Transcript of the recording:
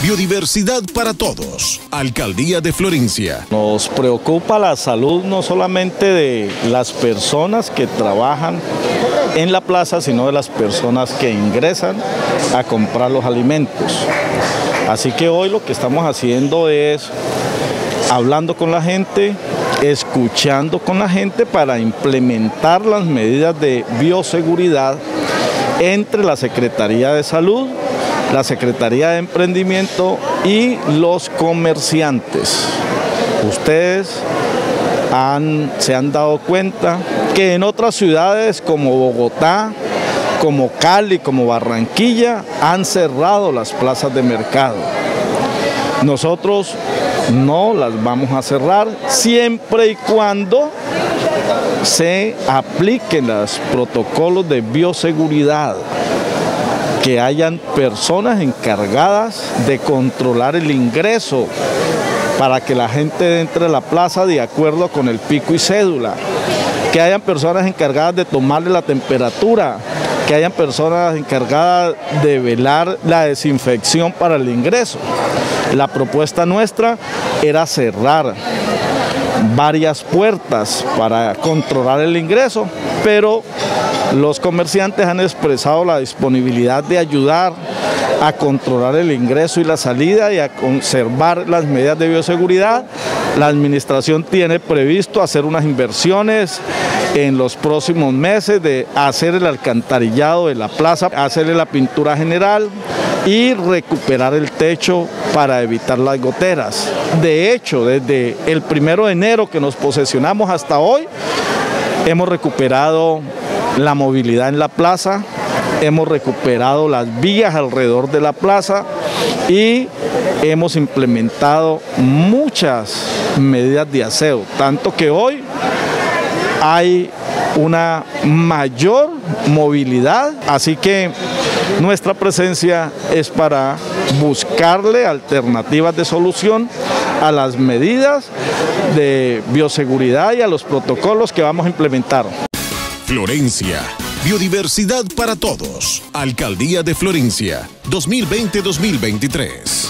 Biodiversidad para todos. Alcaldía de Florencia. Nos preocupa la salud no solamente de las personas que trabajan en la plaza, sino de las personas que ingresan a comprar los alimentos. Así que hoy lo que estamos haciendo es hablando con la gente, escuchando con la gente para implementar las medidas de bioseguridad entre la Secretaría de Salud, la Secretaría de Emprendimiento y los comerciantes. Ustedes se han dado cuenta que en otras ciudades como Bogotá, como Cali, como Barranquilla, han cerrado las plazas de mercado. Nosotros no las vamos a cerrar siempre y cuando se apliquen los protocolos de bioseguridad, que hayan personas encargadas de controlar el ingreso para que la gente entre a la plaza de acuerdo con el pico y cédula, que hayan personas encargadas de tomarle la temperatura, que hayan personas encargadas de velar la desinfección para el ingreso. La propuesta nuestra era cerrar varias puertas para controlar el ingreso, pero los comerciantes han expresado la disponibilidad de ayudar a controlar el ingreso y la salida y a conservar las medidas de bioseguridad. La administración tiene previsto hacer unas inversiones en los próximos meses de hacer el alcantarillado de la plaza, hacerle la pintura general y recuperar el techo para evitar las goteras. De hecho, desde el primero de enero que nos posesionamos hasta hoy, hemos recuperado la movilidad en la plaza, hemos recuperado las vías alrededor de la plaza y hemos implementado muchas medidas de aseo, tanto que hoy hay una mayor movilidad, así que nuestra presencia es para buscarle alternativas de solución a las medidas de bioseguridad y a los protocolos que vamos a implementar. Florencia. Biodiversidad para todos. Alcaldía de Florencia. 2020-2023.